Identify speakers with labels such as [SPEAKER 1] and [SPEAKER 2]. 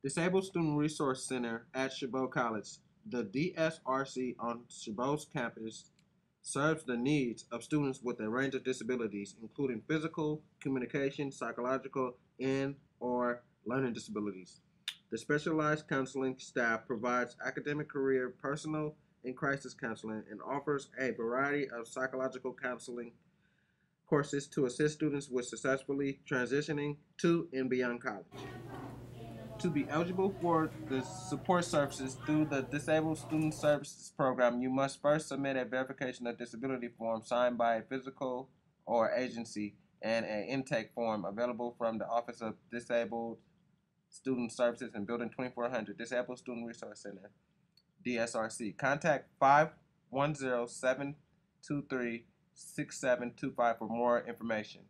[SPEAKER 1] Disabled Student Resource Center at Chabot College. The DSRC on Chabot's campus serves the needs of students with a range of disabilities, including physical, communication, psychological, and or learning disabilities. The specialized counseling staff provides academic, career, personal, and crisis counseling and offers a variety of psychological counseling courses to assist students with successfully transitioning to and beyond college. To be eligible for the support services through the Disabled Student Services Program, you must first submit a verification of disability form signed by a physical or agency and an intake form available from the Office of Disabled Student Services in Building 2400, Disabled Student Resource Center, DSRC. Contact 510 723 6725 for more information.